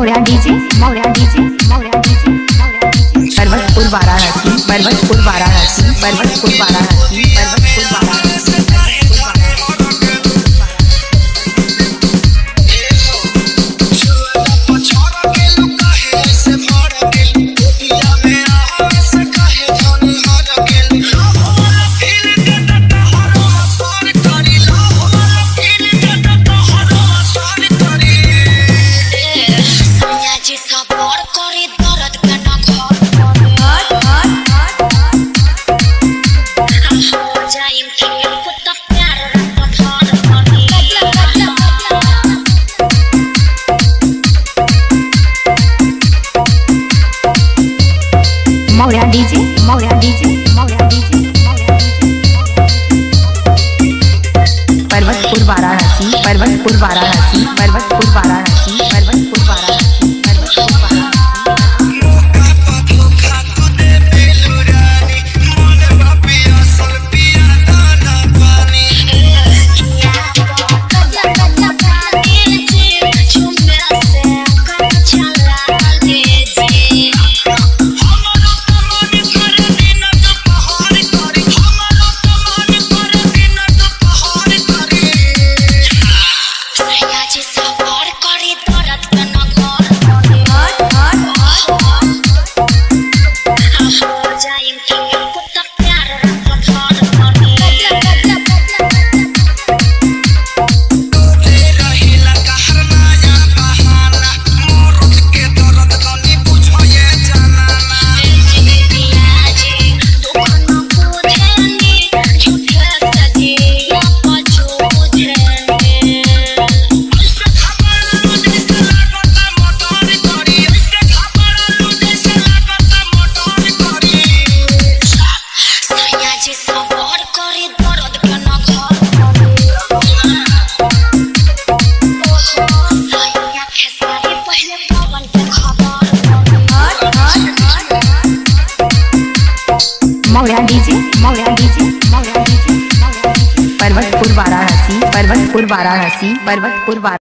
Maurya DJ Maurya DJ Maurya DJ Parvatpur Varanasi Parvatpur Varanasi Parvatpur Varanasi Maurya DJ Maurya DJ Maurya DJ Parvatpur Varanasi Parvatpur Varanasi Parvatpur Parvatpur Varanasi Parvatpur Varanasi.